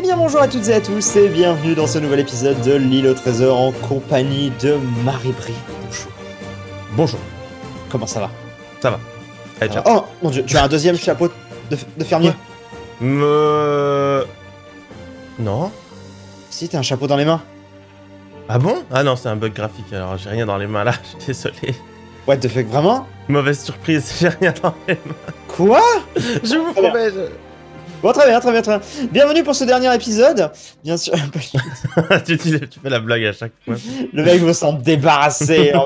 Eh bien bonjour à toutes et à tous et bienvenue dans ce nouvel épisode de l'île au trésor en compagnie de Marie-Brie. Bonjour. Bonjour. Comment ça va? Ça va. Allez, ciao. Oh mon dieu, tu as un deuxième chapeau de, de fermier? Me... Non Si, t'as un chapeau dans les mains. Ah bon? Ah non, c'est un bug graphique, alors j'ai rien dans les mains là, je suis désolé. What the fuck, vraiment? Mauvaise surprise, j'ai rien dans les mains. Quoi? Je vous promets, je... Bon, très bien, très bien, très bien. Bienvenue pour ce dernier épisode. Bien sûr, tu, fais la blague à chaque fois. le mec veut s'en débarrasser.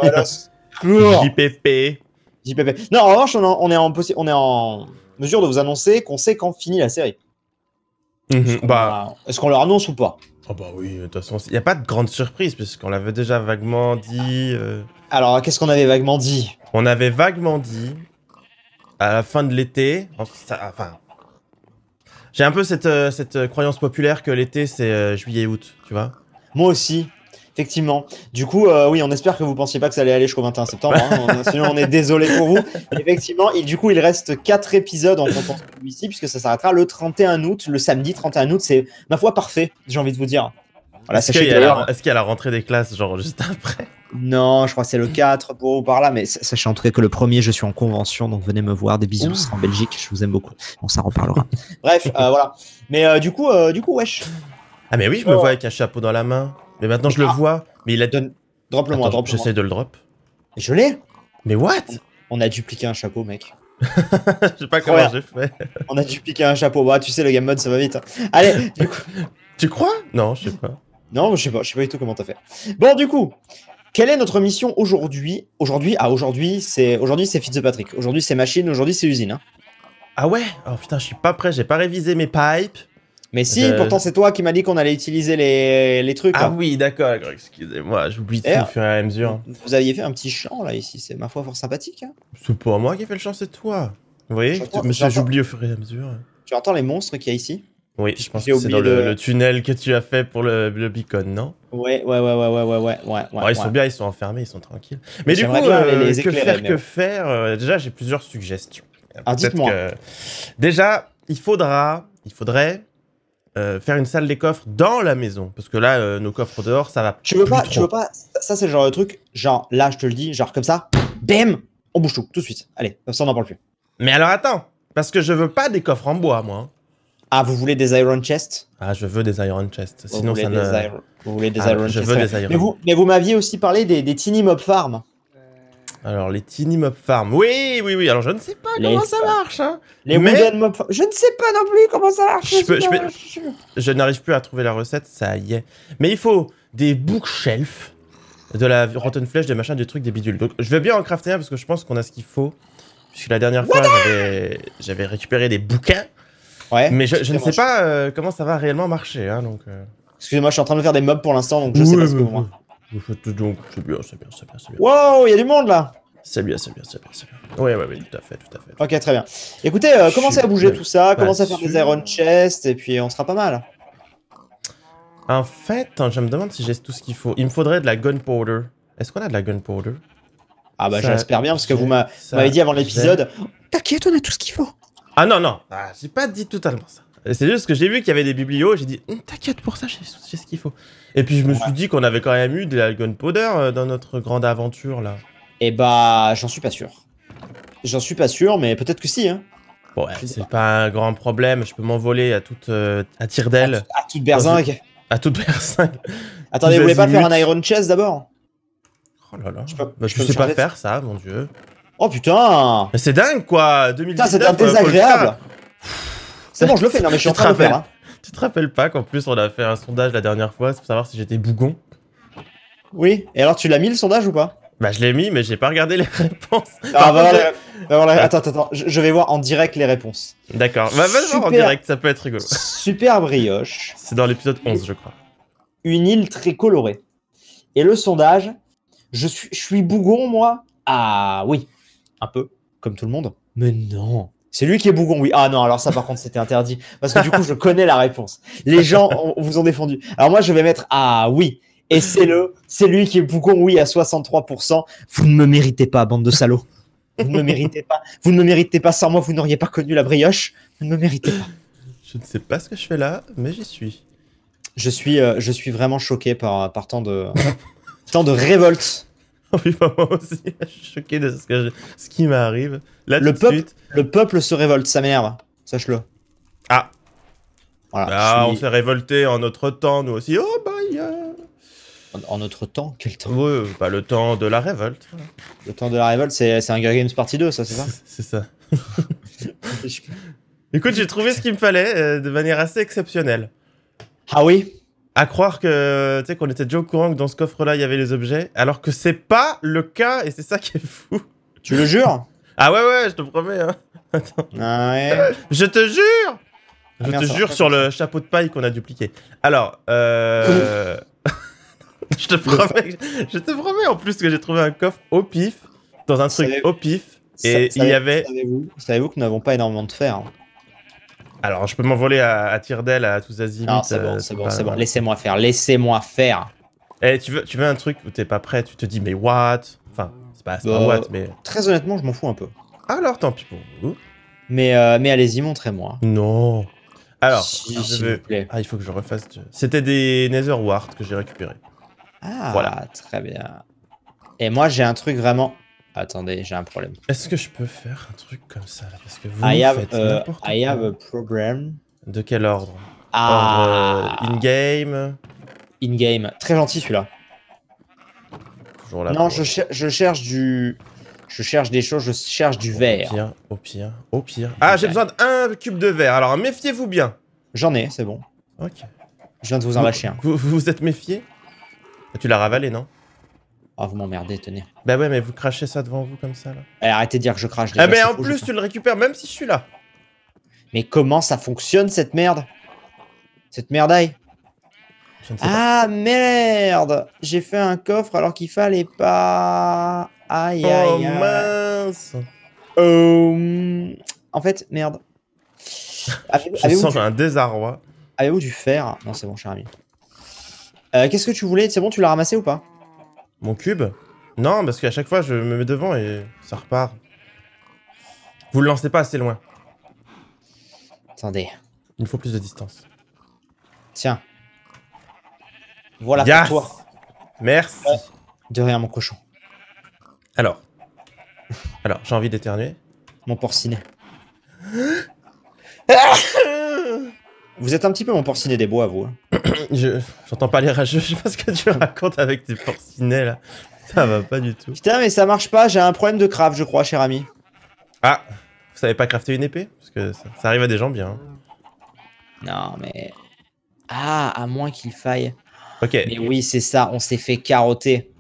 Oh. JPP. JPP. Non, en revanche, on, est en, possi- on est en mesure de vous annoncer qu'on sait quand finit la série. Bah... Est-ce qu'on leur annonce ou pas? Oh bah oui, de toute façon, il n'y a pas de grande surprise, puisqu'on l'avait déjà vaguement dit... euh, Alors, qu'est-ce qu'on avait vaguement dit? On avait vaguement dit, à la fin de l'été, enfin, j'ai un peu cette, euh, cette euh, croyance populaire que l'été c'est euh, juillet-août, tu vois. Moi aussi, effectivement. Du coup, euh, oui, on espère que vous pensiez pas que ça allait aller jusqu'au 21 septembre. hein. On- Sinon, on est désolé pour vous. effectivement, et du coup, il reste 4 épisodes en comptant celui-ci, puisque ça s'arrêtera le 31 août. Le samedi 31 août, c'est ma foi parfait, j'ai envie de vous dire. Voilà, Est-ce qu'il y, a la- rentrée des classes, genre juste après? Non, je crois que c'est le 4 pour ou par là, mais sa- sachez en tout cas que le premier, je suis en convention, donc venez me voir. Des bisous, Ouh. ce sera en Belgique, je vous aime beaucoup. On s'en reparlera. Bref, euh, voilà. Mais euh, du coup, euh, du coup, wesh. Ah mais oui, je me Oh. vois avec un chapeau dans la main. Mais maintenant je le Ah. vois. Mais il a... Donne- Drop-le moi, moi. J'essaie de le drop. Je l'ai Mais what? On a dupliqué un chapeau, mec. Je sais pas comment Ouais. j'ai fait. On a dupliqué un chapeau. Bah, tu sais, le game mode, ça va vite. hein. Allez, du coup. Tu crois? Non, je sais pas. Non, je sais pas, je sais pas du tout comment t'as fait. Bon, du coup, quelle est notre mission aujourd'hui? Aujourd'hui, ah, aujourd'hui, c'est aujourd'hui c'est Fitzpatrick. Aujourd'hui, c'est machine. Aujourd'hui, c'est usine. hein. Ah ouais? Oh putain, je suis pas prêt, j'ai pas révisé mes pipes. Mais si, Je- pourtant, c'est toi qui m'as dit qu'on allait utiliser les, les trucs. Ah là. oui, d'accord, excusez-moi, j'oublie tout au fur et à mesure. Vous aviez fait un petit chant là ici. C'est ma foi fort sympathique. hein. C'est pas moi qui ai fait le chant, c'est toi. Vous voyez? J'oublie au fur et à mesure. Tu entends les monstres qu'il y a ici? Oui, je pense que c'est dans le, tunnel que tu as fait pour le, le beacon, non? Ouais, ouais, ouais, ouais, ouais, ouais, ouais, ouais. ouais, Bon, Ils sont bien, ils sont enfermés, ils sont tranquilles. Mais du coup, euh, les- que faire, mais que faire euh, Déjà, j'ai plusieurs suggestions. Ah, dites-moi. que- Déjà, il faudra, il faudrait euh, faire une salle des coffres dans la maison, parce que là, nos coffres dehors, ça va. Tu veux plus pas, trop. tu veux pas. Ça, c'est le genre de truc. Genre, là, je te le dis, genre comme ça. Bam On bouge tout, tout de suite. Allez, comme ça, on n'en parle plus. Mais alors attends, parce que je veux pas des coffres en bois, moi. Ah, vous voulez des Iron Chest Ah, je veux des Iron Chest. Sinon, ça ne. Iron- Vous voulez des Ah, Iron je Chest veux des. Iron. Mais vous, mais vous m'aviez aussi parlé des, des Tiny Mob Farm. Alors, les Tiny Mob Farm. Oui, oui, oui. Alors, je ne sais pas Les comment ça marche. Hein. Les Mais- Wooden Mob Farm. Je ne sais pas non plus comment ça marche. Je peux- je peux- Je n'arrive plus à trouver la recette, ça y est. Mais il faut des bookshelves, de la rotten flèche, des machins, des trucs, des bidules. Donc, je veux bien en crafter un parce que je pense qu'on a ce qu'il faut. Puisque la dernière fois, j'avais récupéré des bouquins. Ouais. Mais je, je ne Excusez-moi, sais pas euh, comment ça va réellement marcher. Hein, donc, euh. Excusez-moi, je suis en train de faire des mobs pour l'instant, donc je sais pas ce que vous. moi. Vous faites donc, c'est bien, c'est bien, c'est bien, c'est bien. Wow, il y a du monde là. C'est bien, c'est bien, c'est bien, c'est bien. Oui, oui, oui, tout à fait, tout à fait. Ok, très bien. Écoutez, euh, commencez à bouger tout ça, commencez à faire des. Iron Chest, et puis on sera pas mal. En fait, hein, je me demande si j'ai tout ce qu'il faut. Il me faudrait de la gunpowder. Est-ce qu'on a de la gunpowder? Ah bah j'espère bien, parce que vous m'avez dit avant l'épisode. T'inquiète, on a tout ce qu'il faut. Ah non, non, ah, j'ai pas dit totalement ça. C'est juste que j'ai vu qu'il y avait des biblios, j'ai dit, Hum, t'inquiète pour ça, j'ai ce qu'il faut. Et puis je me suis dit qu'on avait quand même eu de la gunpowder euh, dans notre grande aventure là. Et bah, j'en suis pas sûr. J'en suis pas sûr, mais peut-être que si. Hein. Bon, c'est pas un grand problème, je peux m'envoler à toute euh, à tire d'aile, À toute berzingue. à toute personne. Attendez, vous voulez pas faire un. Iron Chest d'abord? Oh là là. Je peux- Bah, je je peux sais pas faire ça, mon dieu. Oh putain c'est dingue quoi 2019 Putain, c'est euh, désagréable faire. C'est bon, je le fais, non mais je suis en train de le faire. hein. Tu te rappelles pas qu'en plus on a fait un sondage la dernière fois pour savoir si j'étais bougon Oui, et alors tu l'as mis le sondage ou pas? Bah je l'ai mis mais j'ai pas regardé les réponses. Ah, contre, les- va voir les- Attends, attends, attends, je vais voir en direct les réponses. D'accord, bah va le voir en direct, ça peut être rigolo. Super brioche, C'est dans l'épisode 11 je crois. une île très colorée. Et le sondage, je suis, je suis bougon moi? Ah oui, un peu, comme tout le monde. Mais non c'est lui qui est bougon, oui. Ah non, alors ça par contre c'était interdit. Parce que du coup je connais la réponse. Les gens ont- vous ont défendu. Alors moi je vais mettre Ah oui. Et c'est le, c'est lui qui est bougon, oui, à 63%. Vous ne me méritez pas, bande de salauds. Vous ne me méritez pas. Vous ne me méritez pas. Sans moi, vous n'auriez pas connu la brioche. Vous ne me méritez pas. Je ne sais pas ce que je fais là, mais j'y suis. Je suis, euh, je suis vraiment choqué par, par tant de, tant de révolte. Bah, moi aussi, je suis choqué de ce, que je- ce qui m'arrive. Là, Le tout de peuple- suite. Le peuple se révolte, ça m'énerve. Sache-le. Ah, Voilà. ah, on s'est révolté en notre temps, nous aussi. Oh, bah, en, en notre temps, quel temps? Oui, pas le temps de la révolte. Le temps de la révolte, c'est un Hunger Games partie 2, ça, c'est ça? C'est ça. Écoute, j'ai trouvé ce qu'il me fallait euh, de manière assez exceptionnelle. Ah oui? À croire que, tu sais, qu'on était déjà au courant que dans ce coffre-là, il y avait les objets, alors que c'est pas le cas, et c'est ça qui est fou. Tu le jures? Ah ouais, ouais, je te promets, hein. Ah ouais. Je te jure Ah Je merde, te jure sur le chapeau de paille qu'on a dupliqué. Alors, euh... je te promets, je te promets en plus que j'ai trouvé un coffre au pif, dans un truc Savez- au pif, et il savez- y avait... Savez-vous savez-vous que nous n'avons pas énormément de fer hein Alors, je peux m'envoler à, à tire d'aile à tous azimuts. Non, c'est euh, bon, c'est bon, c'est bon. Laissez-moi faire, laissez-moi faire. Eh, tu veux, tu veux un truc où t'es pas prêt, tu te dis, mais what? Enfin, c'est pas, c'est pas Bah, what, mais... Très honnêtement, je m'en fous un peu. Alors, tant pis pour vous. Mais, euh, mais allez-y, montrez-moi. Non. Alors, Si, je vous plaît. Ah, il faut que je refasse... du- C'était des Nether Wart que j'ai récupérés. Ah, Voilà. très bien. Et moi, j'ai un truc vraiment. Attendez, j'ai un problème. Est-ce que je peux faire un truc comme ça, là Parce que vous I have, faites euh, I have a problem. De quel ordre? Ah, Ordre euh, in-game? In-game. Très gentil celui-là. Toujours là Non, je, cher- je cherche du. Je cherche des choses, je cherche du Au verre. pire, au pire, au pire. Ah, j'ai besoin d'un cube de verre, alors méfiez-vous bien. J'en ai, c'est bon. Ok. Je viens de vous en lâcher un. Vous vous, vous êtes méfié? Ah, Tu l'as ravalé, non? Ah, vous m'emmerdez, tenez. Bah ouais, mais vous crachez ça devant vous comme ça, là. Eh, arrêtez de dire que je crache. Ah, mais c'est en plus, tu le récupères même si je suis là. Mais comment ça fonctionne cette merde? Cette merdaille? Pas. Ah merde J'ai fait un coffre alors qu'il fallait pas. Aïe Oh aïe aïe. mince Euh, En fait, merde. Je avez-vous sens du... un désarroi. avez-vous du fer? Non, c'est bon, cher ami. Euh, Qu'est-ce que tu voulais? C'est bon, tu l'as ramassé ou pas? Mon cube Non, parce qu'à chaque fois, je me mets devant et ça repart. Vous le lancez pas assez loin. Attendez. Il me faut plus de distance. Tiens. Voilà Yes pour toi. Merci. Ouais. De rien, mon cochon. Alors. Alors, j'ai envie d'éternuer. Mon porcinet. Vous êtes un petit peu mon porcinet des bois, vous. hein. Je j'entends pas les rageux, je sais pas ce que tu racontes avec tes porcinets là. Ça va pas du tout. Putain, mais ça marche pas. J'ai un problème de craft, je crois, cher ami. Ah, vous savez pas crafter une épée? Parce que ça, ça arrive à des gens bien. hein. Non, mais. Ah, à moins qu'il faille. Ok, Mais oui, c'est ça, on s'est fait carotter.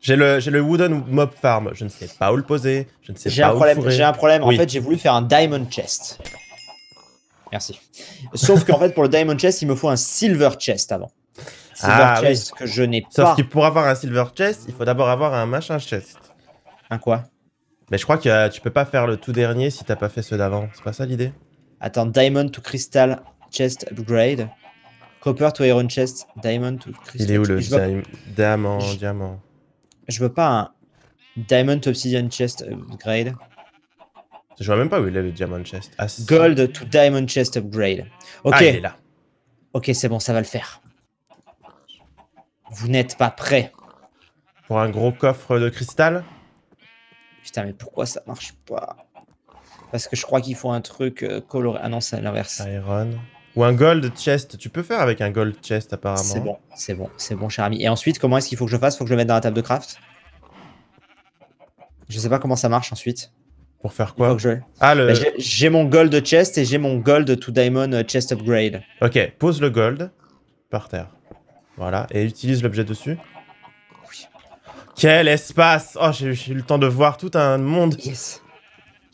j'ai le, le wooden mob farm. Je ne sais pas où le poser. Je ne sais J'ai pas un où problème. J'ai un problème. Oui. En fait, j'ai voulu faire un diamond chest. Merci. Sauf qu'en fait, pour le diamond chest, il me faut un silver chest avant. Silver Ah, oui. chest que je n'ai Sauf pas. que pour avoir un silver chest, il faut d'abord avoir un machin chest. Un quoi? Mais je crois que euh, tu peux pas faire le tout dernier si t'as pas fait ceux d'avant. C'est pas ça l'idée? Attends, diamond to crystal chest upgrade. Copper to iron chest. Diamond to crystal. Il est où le je veux, diam- diamant, Je- diamant? je veux pas un diamond to obsidian chest upgrade. Je vois même pas où il est le diamond chest. Ah. Gold to diamond chest upgrade. Ok. Ah, il est là. Ok, c'est bon, ça va le faire. Vous n'êtes pas prêts. Pour un gros coffre de cristal? Putain, mais pourquoi ça marche pas? Parce que je crois qu'il faut un truc euh, coloré. Ah non, c'est l'inverse. Iron. Ou un gold chest. Tu peux faire avec un gold chest apparemment. C'est bon, c'est bon, c'est bon, cher ami. Et ensuite, comment est-ce qu'il faut que je fasse? Faut que je le mette dans la table de craft? Je sais pas comment ça marche ensuite. Pour faire quoi je- Ah, le. Bah, j'ai- mon gold chest et j'ai mon gold to diamond chest upgrade. Ok, pose le gold par terre. Voilà, et utilise l'objet dessus. Oui. Quel espace Oh, j'ai eu le temps de voir tout un monde. Yes.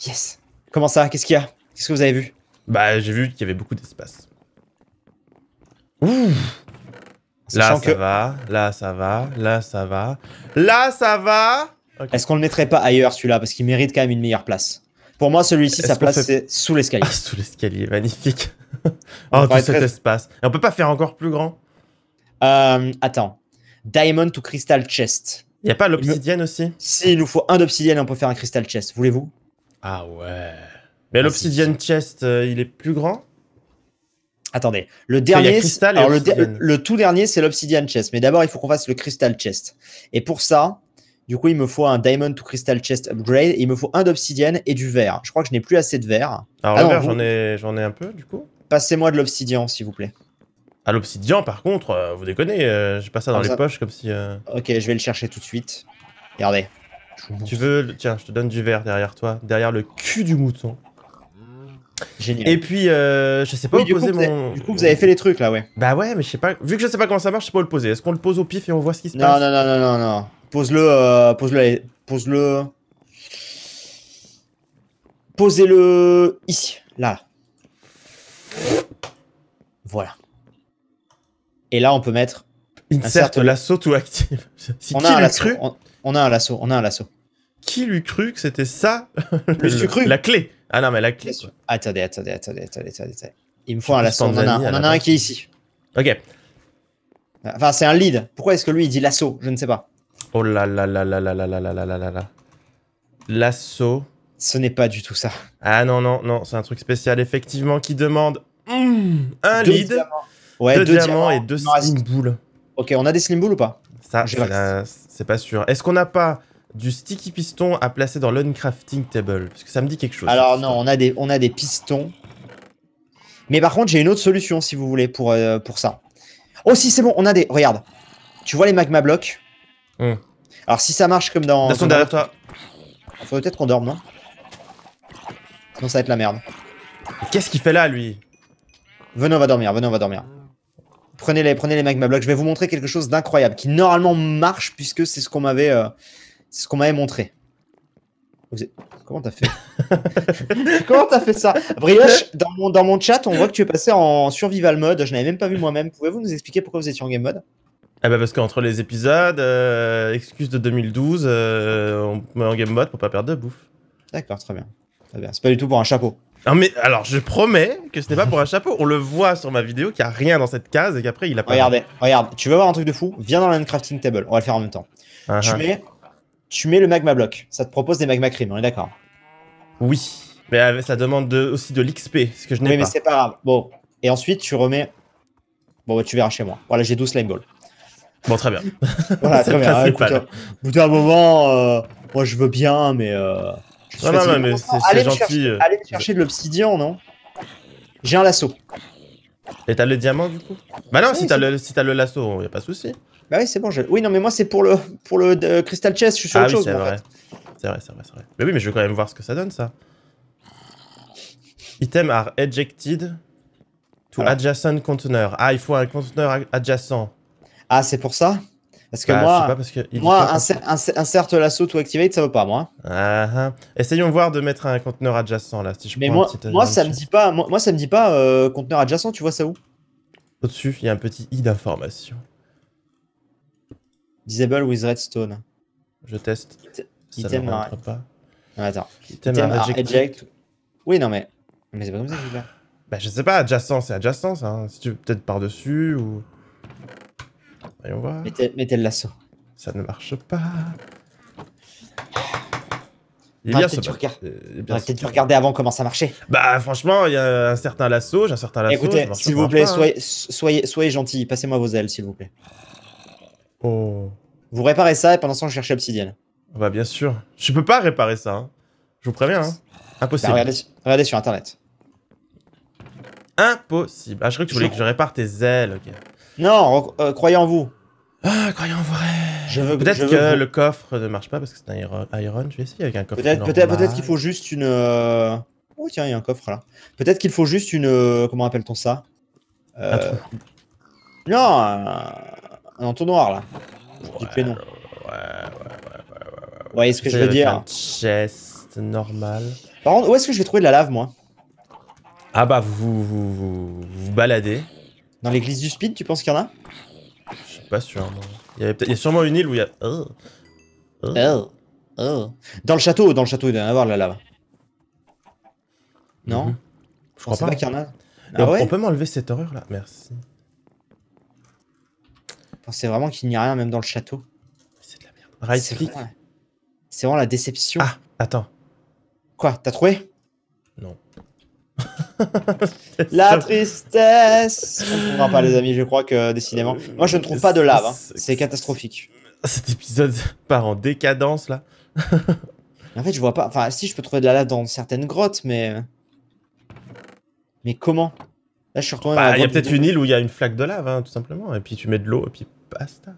Yes. Comment ça? Qu'est-ce qu'il y a? Qu'est-ce que vous avez vu? Bah, j'ai vu qu'il y avait beaucoup d'espace. Ouh Là, ça que- va, là, ça va, là, ça va. Là, ça va Est-ce qu'on le mettrait pas ailleurs celui-là? Parce qu'il mérite quand même une meilleure place. Pour moi, celui-ci, sa place, fait- c'est sous l'escalier. Ah, sous l'escalier, magnifique. Oh, tout cet très- espace. Et on peut pas faire encore plus grand? Euh, attends. Diamond to crystal chest. Y a pas l'obsidienne aussi? Si, il nous faut un d'obsidienne, on peut faire un crystal chest. Voulez-vous? Ah ouais. Mais l'Obsidian Chest, euh, il est plus grand? Attendez, le dernier, alors le tout dernier, c'est l'Obsidian Chest. Mais d'abord, il faut qu'on fasse le Crystal Chest. Et pour ça, du coup, il me faut un Diamond to Crystal Chest upgrade. Et il me faut un d'obsidienne et du verre. Je crois que je n'ai plus assez de verre. Alors Ah le verre, vous- j'en ai, j'en ai un peu, du coup. Passez-moi de l'obsidian, s'il vous plaît. À l'Obsidian, par contre, euh, vous déconnez, euh, j'ai pas ça dans Ah, les ça- poches comme si... euh, Ok, je vais le chercher tout de suite. Regardez. Tu veux... Tiens, je te donne du verre derrière toi, derrière le cul du mouton. Génial. Et puis, euh, je sais pas Oui, où du, poser mon... du coup, vous avez fait les trucs là, ouais. Bah ouais, mais je sais pas... Vu que je sais pas comment ça marche, je sais pas où le poser. Est-ce qu'on le pose au pif et on voit ce qui se Non, passe? non, non, non, non, non. Pose-le, euh, pose-le, pose-le. Posez-le ici, là. Voilà. Et là, on peut mettre. Insert l'assaut tout active. si On a un lasso. cru On, on a un lasso. On a un lasso. Qui lui cru que c'était ça Lui, tu cru La clé Ah non, mais la clé, quoi. Attendez, attendez, attendez, attendez, attendez. Il me faut un lasso. On en a, on en a un qui est ici. Ok. Enfin, c'est un lead. Pourquoi est-ce que lui il dit lasso Je ne sais pas. Oh là là là là là là là là là là là là. L'assaut. Ce n'est pas du tout ça. Ah non, non, non, c'est un truc spécial, effectivement, qui demande hmm, un Deux lead, diamants. Ouais, deux, deux diamants, et deux reste- slim boules. Ok, on a des slim balls ou pas Ça, c'est pas sûr. Est-ce qu'on n'a pas du sticky piston à placer dans l'uncrafting table Parce que ça me dit quelque chose. Alors non, on a des, on a des pistons. Mais par contre, j'ai une autre solution si vous voulez pour, euh, pour ça. Oh si, c'est bon, on a des... Regarde. Tu vois les magma blocs Hmm. Alors si ça marche comme dans... Attention comme derrière toi. Faudrait peut-être qu'on dorme, non? Sinon ça va être la merde. Qu'est-ce qu'il fait là, lui? Venez, on va dormir, venez, on va dormir. Prenez les, prenez les magma blocs. Je vais vous montrer quelque chose d'incroyable qui normalement marche puisque c'est ce qu'on m'avait euh, c'est ce qu'on m'avait montré. Vous êtes- Comment t'as fait? Comment t'as fait ça? Brioche, dans mon, dans mon chat, on voit que tu es passé en survival mode. Je n'avais même pas vu moi-même. Pouvez-vous nous expliquer pourquoi vous étiez en game mode? Ah bah parce qu'entre les épisodes, euh, excuse de 2012, euh, on met en game mode pour pas perdre de bouffe. D'accord, très bien. Très bien. C'est pas du tout pour un chapeau. Non mais alors je promets que ce n'est pas pour un chapeau. On le voit sur ma vidéo qu'il n'y a rien dans cette case et qu'après il a pas. Regardez, regarde. Tu veux voir un truc de fou? Viens dans l'uncrafting table. On va le faire en même temps. Ah, Tu ah. mets, tu mets le magma bloc. Ça te propose des magma cream. On est d'accord Oui, mais euh, ça demande de- aussi de l'XP, ce que je n'ai Oui, mais pas. c'est pas grave. Bon. Et ensuite, tu remets. Bon, bah, tu verras chez moi. Voilà, j'ai 12 slime balls. Bon, très bien. Voilà, C'est très le bien. Ah, principal. écoute, euh, au bout d'un moment, euh, moi je veux bien, mais. Euh, je Non, non, mais c'est gentil. chercher- euh. Allez chercher de l'obsidian, non? J'ai un lasso. Et t'as le diamant du coup? Bah non, Oui, si t'as le, si t'as le lasso, y a pas de souci. Bah oui, c'est bon. je- Oui, non, mais moi c'est pour le, pour le euh, Crystal Chest. Je suis sur Ah autre oui, chose. c'est vrai. C'est vrai, c'est vrai, vrai. Mais oui, mais je veux quand même voir ce que ça donne ça. Items are ejected to Alors. adjacent container. Ah, il faut un conteneur adjacent. Ah, c'est pour ça? Parce que Bah, moi, pas parce que. moi insert, insert, lasso to activate, ça veut pas, moi. Ah. Essayons voir de mettre un conteneur adjacent là. Si je Mais moi, ça me dit pas, moi, moi, ça me dit pas euh, conteneur adjacent. Tu vois ça où? Au-dessus, il y a un petit i d'information. Disable with redstone. Je teste. Ça Item ne rentre pas. Non, attends. Item eject. Oui, non, mais. Mais c'est pas comme ça que je. Bah, je sais pas, adjacent, c'est adjacent ça. hein. Si tu veux peut-être par-dessus ou. Voyons voir. Mettez, mettez le lasso. Ça ne marche pas. Il est bien ce ce peut-être regarder avant comment ça marchait. Bah, franchement, il y a un certain lasso, j'ai un certain lasso. Écoutez, s'il vous plaît, soyez, soyez, soyez gentils. Passez-moi vos ailes, s'il vous plaît. Oh. Vous réparez ça et pendant ce temps, je cherche l'obsidienne. Bah, bien sûr. Je peux pas réparer ça. hein. Je vous préviens. Hein. Bah, Impossible. regardez, regardez sur internet. Impossible. Ah, je crois que tu voulais que je répare tes ailes. ok. Non, euh, croyez en vous. Ah, croyons vrai. Je veux, je Peut-être veux que le coffre ne marche pas parce que c'est un iron. Je vais essayer avec un coffre. Peut-être peut normal. peut-être qu'il faut juste une. euh, Oh, tiens, il y a un coffre là. Peut-être qu'il faut juste une. euh, Comment appelle-t-on ça? Euh, Un trou. Non, un... un entonnoir là. Dites-le non. Ouais, ouais, ouais. Vous voyez ce que je veux dire? Un chest normal. Par contre, où est-ce que je vais trouver de la lave moi? Ah bah vous vous, vous, vous baladez. Dans l'église du speed, tu penses qu'il y en a? Je suis pas sûr. moi. Il y, avait peut-être- il y a sûrement une île où il y a. Oh. Oh. Oh. Oh. Dans le château, dans le château, il doit y en avoir la lave. Non Mhm. Je Je crois pas. pas, qu'il y en a. Et Ah on- ouais? on peut m'enlever cette horreur là Merci. Je pensais vraiment qu'il n'y a rien même dans le château. C'est de la merde. Right C'est vraiment... c'est vraiment la déception. Ah, attends. Quoi T'as trouvé? Non. La tristesse On ne trouvera pas, les amis, je crois que décidément. Moi, je ne trouve pas de lave. hein. C'est catastrophique. Cet épisode part en décadence là. En fait, je vois pas. Enfin, si, je peux trouver de la lave dans certaines grottes, mais. Mais comment? Là, je suis retourné Bah, il y a peut-être une île où il y a une flaque de lave, hein, tout simplement. Et puis tu mets de l'eau et puis basta.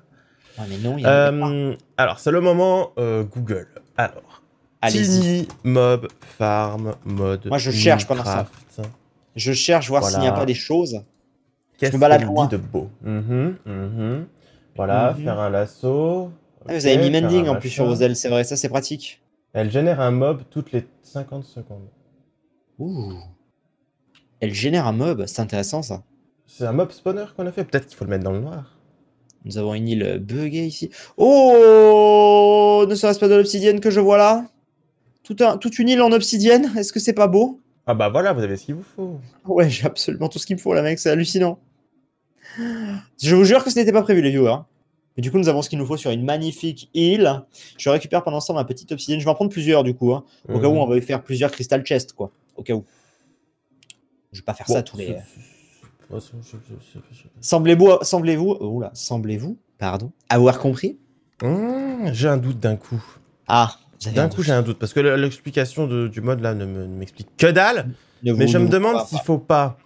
Ah, mais non, il y a pas. Euh, alors, c'est le moment euh, Google. Alors, Allez-y. Mob Farm mode. Moi, je cherche pendant ça. Je cherche voir s'il n'y a pas des choses. Qu'est-ce loin. dit de beau Mhm, mhm. Voilà, Mhm. faire un lasso. Ah, vous avez mis mending en plus sur vos ailes, c'est vrai, ça c'est pratique. Elle génère un mob toutes les 50 secondes. Ouh. Elle génère un mob, c'est intéressant ça. C'est un mob spawner qu'on a fait. Peut-être qu'il faut le mettre dans le noir. Nous avons une île buggée ici. Oh Ne serait-ce pas de l'obsidienne que je vois là? Tout un, Toute une île en obsidienne, est-ce que c'est pas beau? Ah bah voilà, vous avez ce qu'il vous faut. Ouais, j'ai absolument tout ce qu'il me faut là, mec, c'est hallucinant. Je vous jure que ce n'était pas prévu, les viewers. Mais du coup, nous avons ce qu'il nous faut sur une magnifique île. Je récupère pendant ce temps ma petite obsidienne. Je vais en prendre plusieurs, du coup. hein. Au cas où, on va faire plusieurs crystal chests, quoi. Au cas où. Je vais pas faire ça tous les. Semblez-vous, semblez-vous, oula, semblez-vous, pardon, avoir compris? Mmh, j'ai un doute d'un coup. Ah, D'un un coup, j'ai un doute. Parce que le- l'explication du mode là ne me- ne m'explique que dalle. Mais je me demande s'il faut pas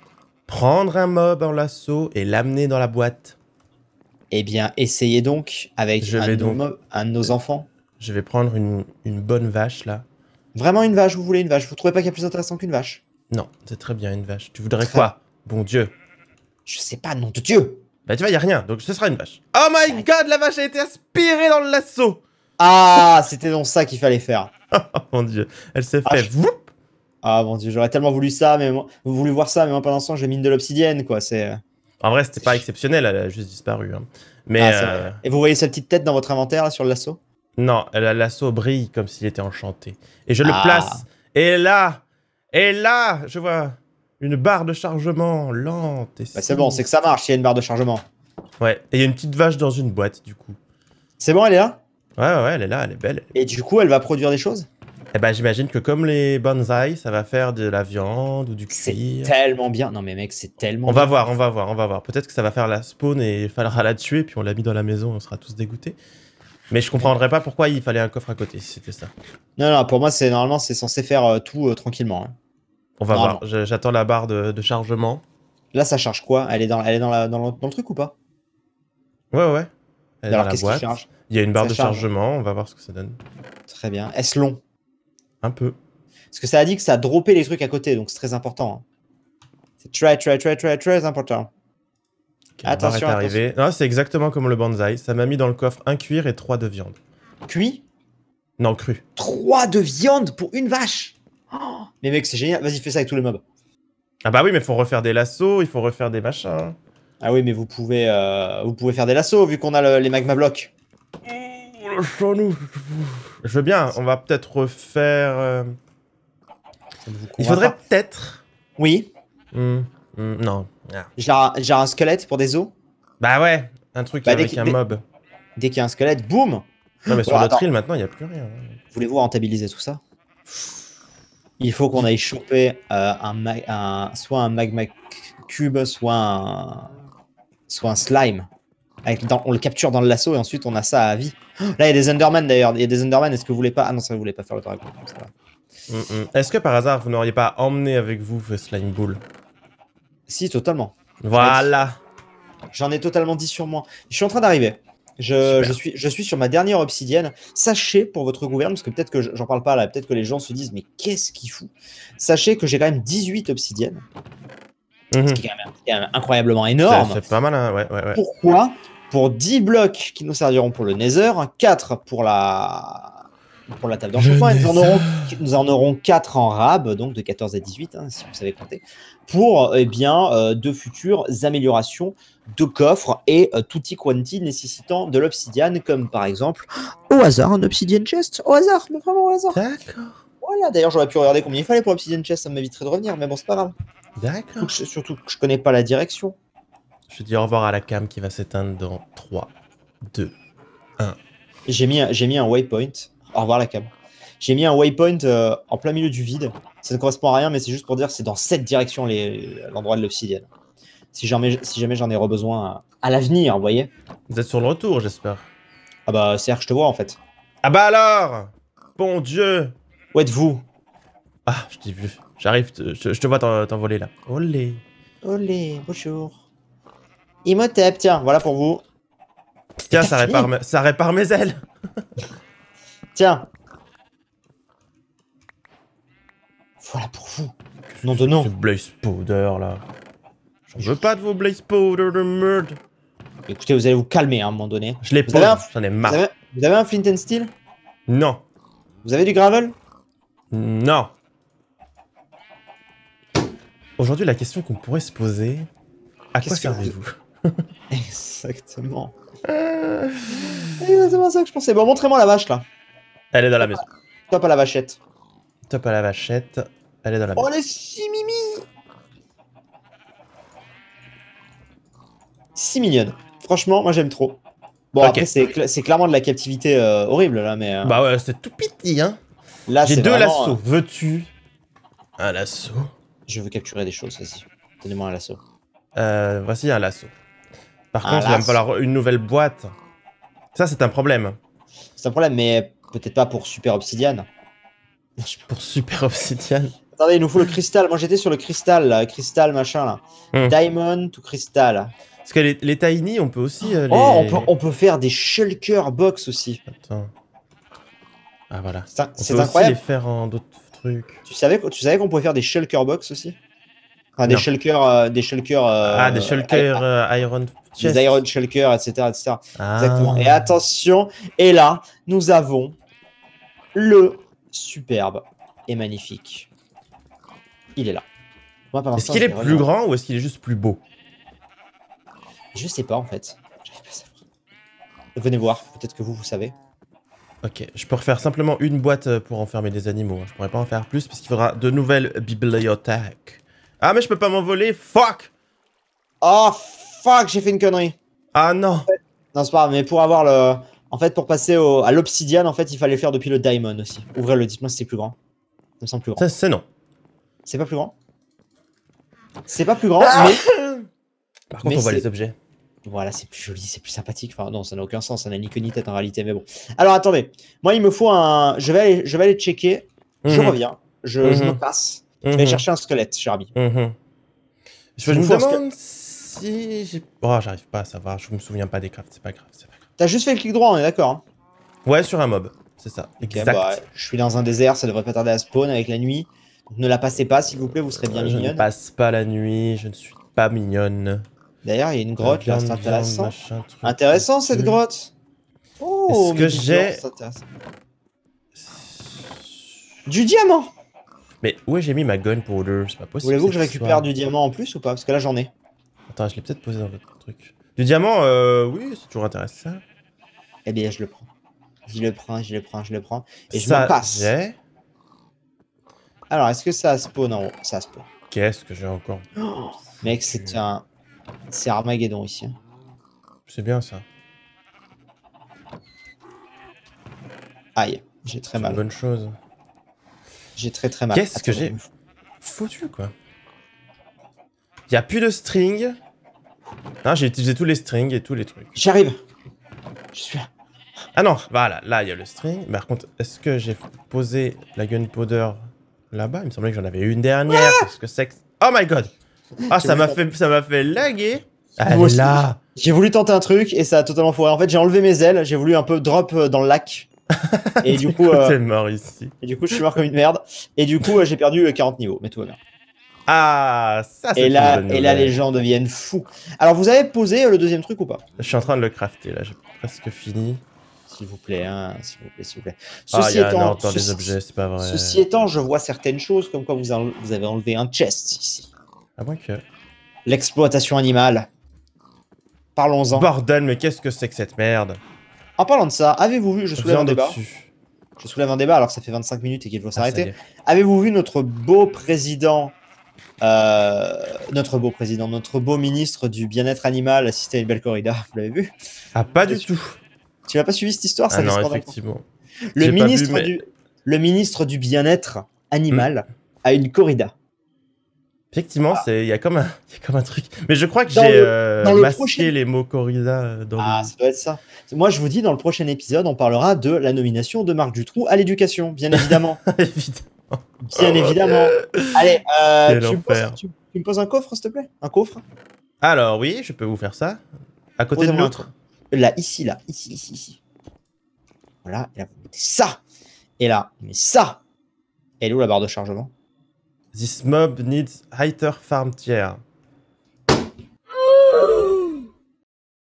prendre un mob en lasso et l'amener dans la boîte. Eh bien, essayez donc avec Je un, vais de nos donc- mo- un de nos enfants. Je vais prendre une, une bonne vache là. Vraiment une vache, vous voulez une vache? Vous trouvez pas qu'il y a plus intéressant qu'une vache? Non, c'est très bien une vache. Tu voudrais Très- quoi? Bon Dieu. Je sais pas, nom de Dieu Bah tu vois, y a rien, donc ce sera une vache. Oh my god, la vache a été aspirée dans le lasso Ah, c'était donc ça qu'il fallait faire. Oh mon dieu, elle s'est Ah, fait... je- Ah mon dieu, j'aurais tellement voulu ça, mais moi, voulu voir ça, mais moi pendant ce temps, j'ai mine de l'obsidienne, quoi. C'est. En vrai, c'était pas exceptionnel, elle a juste disparu. hein. Mais Ah, euh. Et vous voyez cette petite tête dans votre inventaire là, sur le lasso? Non, lasso brille comme s'il était enchanté. Et je le Ah. place. Et là, et là, je vois une barre de chargement lente et Bah, C'est bon, c'est que ça marche, il y a une barre de chargement. Ouais, et il y a une petite vache dans une boîte du coup. C'est bon, elle est là? Ouais, ouais, elle est là, elle est belle. Et du coup, elle va produire des choses? Et ben j'imagine que comme les bonsaïs, ça va faire de la viande ou du C'est cuir. tellement bien. Non mais mec, c'est tellement On va voir, on va voir, on va voir. Peut-être que ça va faire la spawn et il faudra la tuer, puis on l'a mis dans la maison, on sera tous dégoûtés. Mais je comprendrais pas pourquoi il fallait un coffre à côté si c'était ça. Non, non, pour moi, c'est normalement, c'est censé faire euh, tout euh, tranquillement. hein. On va voir, Je- j'attends la barre de, de chargement. Là, ça charge quoi? Elle est dans, elle est dans, la, dans, le, dans le truc ou pas? Ouais, ouais. Elle Alors, qu'est-ce charge Il y a une barre Ça de charge. chargement, on va voir ce que ça donne. Très bien. Est-ce long? Un peu. Parce que ça a dit que ça a droppé les trucs à côté, donc c'est très important. hein. C'est très, très, très, très, très important. Attention, est arrivée. Non, c'est exactement comme le bonsaï. Ça m'a mis dans le coffre un cuir et trois de viande. Cuit? Non, cru. 3 de viande pour une vache? Oh, Mais mec, c'est génial. Vas-y, fais ça avec tous les mobs. Ah bah oui, mais faut refaire des lassos, il faut refaire des machins. Ah oui, mais vous pouvez, euh, vous pouvez faire des lassos vu qu'on a le- les magma blocs. Oh, le chanou. Je veux bien, on va peut-être refaire. euh, Il faudrait peut-être. Oui. Hmm, hmm, non. Ah. Genre, genre un squelette pour des os. Bah ouais, un truc Bah, dès avec qu'il- un dès- mob. Dès qu'il y a un squelette, boum Non, mais sur Bon, notre attends. île maintenant, il n'y a plus rien. Voulez-vous rentabiliser tout ça? Il faut qu'on aille choper euh, un, ma- un- soit un magma cube, soit un, soit un slime. Avec, dans- on le capture dans le lasso et ensuite on a ça à vie. Oh, Là, il y a des Enderman d'ailleurs. Il y a des Enderman. Est-ce que vous voulez pas? Ah non, ça vous voulez pas faire le dragon. Hmm, hmm. Est-ce que par hasard, vous n'auriez pas emmené avec vous ce slime ball Si, totalement. Voilà. J'en ai totalement dit sur moi. Je suis en train d'arriver. Je, suis, je suis sur ma dernière obsidienne. Sachez pour votre gouverne, parce que peut-être que je- j'en parle pas là, peut-être que les gens se disent, mais qu'est-ce qu'il fout? Sachez que j'ai quand même 18 obsidiennes, Mhm. ce qui est quand même, qui est incroyablement énorme. c'est pas mal, hein. ouais, ouais, ouais. Pourquoi Pour 10 blocs qui nous serviront pour le Nether, 4 pour la, pour la table d'enchantement, et nous en, aurons, nous en aurons 4 en rab, donc de 14 à 18, hein, si vous savez compter, pour eh bien, euh, de futures améliorations de coffres et euh, tutti quanti nécessitant de l'obsidiane, comme par exemple, au hasard, un obsidian chest, au hasard, mais vraiment au hasard. D'accord. Voilà, d'ailleurs, j'aurais pu regarder combien il fallait pour l'obsidian chest, ça m'éviterait de revenir, mais bon, c'est pas grave. D'accord. Surtout que je- connais pas la direction. Je dis au revoir à la cam qui va s'éteindre dans 3, 2. J'ai mis, j'ai mis un waypoint. Au revoir la cam. J'ai mis un waypoint euh, en plein milieu du vide. Ça ne correspond à rien, mais c'est juste pour dire que c'est dans cette direction l'endroit de l'obsidienne. Si jamais, si jamais j'en ai besoin à, à l'avenir, vous voyez. Vous êtes sur le retour, j'espère. Ah bah, c'est que je te vois en fait. Ah bah alors Bon Dieu Où êtes-vous? Ah, je t'ai vu. J'arrive, je, je te vois t'en- t'envoler là. Olé. Olé, bonjour. Imhotep, tiens, voilà pour vous. Tiens, ça répare, mes- ça répare mes ailes. Tiens. Voilà pour vous. Nom de nom. Blaze Powder là. Je veux pas de vos Blaze Powder de merde. Écoutez, vous allez vous calmer hein, à un moment donné. Je les Vous pose, avez un- j'en ai Vous marre. avez, vous avez un flint and steel? Non. Vous avez du gravel? Non. Aujourd'hui, la question qu'on pourrait se poser, à quoi Qu'est-ce que servez-vous Exactement. Exactement ça que je pensais. Bon, montrez-moi la vache là. Elle est dans la maison. Top à la vachette. Top à la vachette, elle est dans la Oh, maison. les si mimi Si mignonne. Franchement, moi j'aime trop. Bon, Ok. après, c'est cla- c'est clairement de la captivité euh, horrible là, mais euh, Bah ouais, c'est tout petit, hein. J'ai deux vraiment, lassos. euh, Veux-tu un lasso? Je veux capturer des choses, vas-y. Donnez-moi un lasso. euh, Voici un lasso. Par Un contre, il va me lasso. falloir une nouvelle boîte. Ça, c'est un problème. C'est un problème, mais peut-être pas pour Super Obsidian. Pour Super Obsidian. Attendez, il nous faut le cristal. Moi j'étais sur le cristal, là. Cristal machin là. Hmm. Diamond to cristal. Parce que les, les tiny, on peut aussi euh, les... Oh, on peut, on peut faire des shulker box aussi. Attends. Ah voilà. C'est peut aussi incroyable. les faire en d'autres Tu savais, que- tu savais qu'on pouvait faire des shulker box aussi? Enfin, des shulker, euh, des shulker. euh, ah, des shulker euh, euh, iron Des iron shulker, etc., etc. Ah. Exactement. Et attention, et là, nous avons le superbe et magnifique. Il est là. Est-ce qu'il est plus grand ou est-ce qu'il est juste plus beau? Je sais pas en fait. Pas. Venez voir, peut-être que vous, vous savez. Ok, je peux refaire simplement une boîte euh, pour enfermer des animaux. hein. Je pourrais pas en faire plus puisqu'il faudra de nouvelles bibliothèques. Ah mais je peux pas m'envoler, fuck Oh fuck, j'ai fait une connerie. Ah non Non, c'est pas grave, mais pour avoir le. En fait, pour passer au... à l'obsidian, en fait, il fallait faire depuis le diamond aussi. Ouvrez le, si c'est plus grand. Ça me semble plus grand. C'est non. C'est pas plus grand C'est pas plus grand, mais. Par contre Mais on voit les objets. Voilà, c'est plus joli, c'est plus sympathique. Enfin, non, ça n'a aucun sens, ça n'a ni queue ni tête en réalité, mais bon. Alors attendez, moi il me faut un. Je vais aller, je vais aller checker, je Mhm. reviens, je, je me Mhm. casse. Je vais Mhm. chercher un squelette, cher ami. Je me demande si. Oh j'arrive pas à savoir, je me souviens pas des crafts, c'est pas grave. T'as juste fait le clic droit, on est d'accord hein Ouais sur un mob, c'est ça. Exact. bah, je suis dans un désert, ça devrait pas tarder à spawn avec la nuit. Ne la passez pas, s'il vous plaît, vous serez bien Euh, je ne mignonne. passe pas la nuit, je ne suis pas mignonne. D'ailleurs, il y a une grotte là, c'est intéressant. machin, Intéressant cette grotte. Oh, Est-ce que j'ai-. Du diamant Mais où j'ai mis ma gun powder? C'est pas possible. Voulez-vous que je récupère du diamant en plus ou pas? Parce que là j'en ai. Attends, je l'ai peut-être posé dans votre truc. Du diamant, euh, oui, c'est toujours intéressant. Eh bien, je le prends. Je le prends, je le prends, je le prends. Et je Ça, me passe. Alors, est-ce que ça spawn en haut? Ça spawn. Qu'est-ce que j'ai encore? Oh, mec, c'est un. C'est Armageddon ici. hein. C'est bien ça. Aïe, j'ai très C'est une mal. bonne chose. J'ai très très mal. Qu'est-ce que j'ai Foutu quoi. Y a plus de string. Ah, j'ai utilisé tous les strings et tous les trucs. J'arrive. Je suis là. Ah non, voilà, là il y a le string. Mais par contre, est-ce que j'ai posé la gunpowder là-bas? Il me semblait que j'en avais une dernière. Qu'est-ce que c'est que... Oh my god Ah, ça m'a fait, ça m'a fait laguer. Aussi. là. J'ai voulu tenter un truc et ça a totalement foiré. En fait, j'ai enlevé mes ailes, j'ai voulu un peu drop euh, dans le lac. Et du coup, euh, mort ici. et du coup, je suis mort comme une merde. Et du coup, euh, j'ai perdu euh, 40 niveaux, mais tout va bien. Ah, ça c'est Et là, et là, les gens deviennent fous. Alors, vous avez posé le deuxième truc ou pas? Je suis en train de le crafter là, j'ai presque fini. S'il vous plaît, hein, s'il vous plaît, s'il vous plaît. Ah, Ceci il y a un étant, ceci- objets, c'est pas vrai. Ceci étant, je vois certaines choses, comme quoi vous, en- vous avez enlevé un chest ici. À moins que. L'exploitation animale. Parlons-en. Bordel, mais qu'est-ce que c'est que cette merde? En parlant de ça, avez-vous vu, je soulève un débat. Je soulève un débat alors que ça fait 25 minutes et qu'il faut Ah, s'arrêter. Avez-vous vu notre beau président, euh, notre beau président, notre beau ministre du bien-être animal assisté à une belle corrida Vous l'avez vu? Ah, pas du tout. Tu n'as pas suivi cette histoire? Ah ça fait non, effectivement. Le ministre vu, mais- du, le ministre du bien-être animal a une corrida. Effectivement, c'est il y, a comme un- il y a comme un truc. Mais je crois que j'ai euh, le masqué prochain- les mots corrida euh, dans Ah, le... ça doit être ça. Moi, je vous dis, dans le prochain épisode, on parlera de la nomination de Marc Dutroux à l'éducation, bien évidemment. Évidemment. bien évidemment. Allez, euh, tu, me poses, enfer. tu- tu me poses un coffre, s'il te plaît? Un coffre? Alors oui, je peux vous faire ça. À côté de l'autre. Là, ici, là, ici, ici, ici. Voilà, et là, vous mettez ça. Et là, mais ça. Elle est où la barre de chargement? This mob needs higher farm tier.